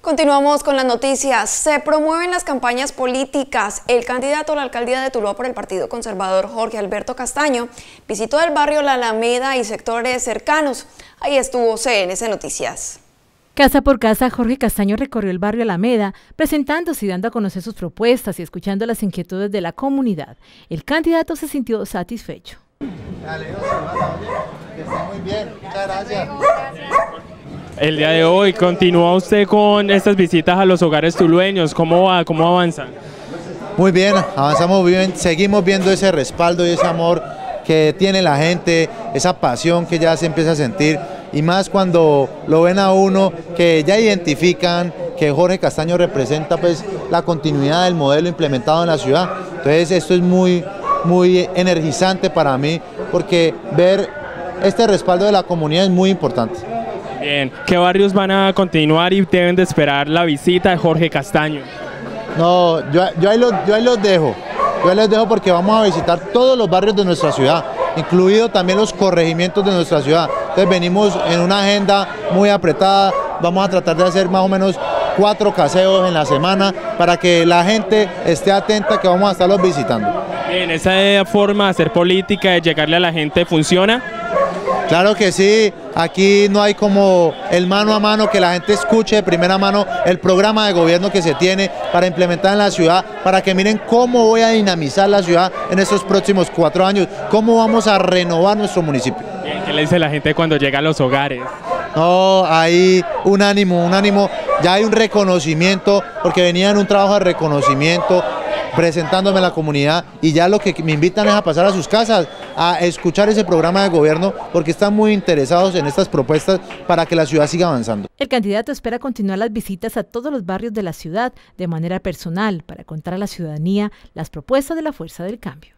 Continuamos con las noticias. Se promueven las campañas políticas. El candidato a la alcaldía de Tuluá por el Partido Conservador, Jorge Alberto Castaño, visitó el barrio La Alameda y sectores cercanos. Ahí estuvo CNC Noticias. Casa por casa, Jorge Castaño recorrió el barrio Alameda, presentándose y dando a conocer sus propuestas y escuchando las inquietudes de la comunidad. El candidato se sintió satisfecho. muy bien, muchas gracias. El día de hoy continúa usted con estas visitas a los hogares tulueños, ¿cómo va? ¿Cómo avanzan? Muy bien, avanzamos bien, seguimos viendo ese respaldo y ese amor que tiene la gente, esa pasión que ya se empieza a sentir y más cuando lo ven a uno que ya identifican que Jorge Castaño representa pues la continuidad del modelo implementado en la ciudad. Entonces esto es muy, muy energizante para mí porque ver este respaldo de la comunidad es muy importante. Bien, ¿qué barrios van a continuar y deben de esperar la visita de Jorge Castaño? No, yo, yo, ahí, los, yo ahí los dejo, yo ahí los dejo porque vamos a visitar todos los barrios de nuestra ciudad, incluido también los corregimientos de nuestra ciudad. Entonces venimos en una agenda muy apretada, vamos a tratar de hacer más o menos cuatro caseos en la semana para que la gente esté atenta que vamos a estarlos visitando. Bien, esa forma de hacer política, de llegarle a la gente, ¿funciona? Claro que sí, aquí no hay como el mano a mano que la gente escuche de primera mano el programa de gobierno que se tiene para implementar en la ciudad, para que miren cómo voy a dinamizar la ciudad en estos próximos cuatro años, cómo vamos a renovar nuestro municipio. ¿Qué le dice la gente cuando llega a los hogares? No, hay un ánimo, un ánimo, ya hay un reconocimiento, porque venía en un trabajo de reconocimiento, presentándome a la comunidad y ya lo que me invitan es a pasar a sus casas, a escuchar ese programa de gobierno porque están muy interesados en estas propuestas para que la ciudad siga avanzando. El candidato espera continuar las visitas a todos los barrios de la ciudad de manera personal para contar a la ciudadanía las propuestas de la Fuerza del Cambio.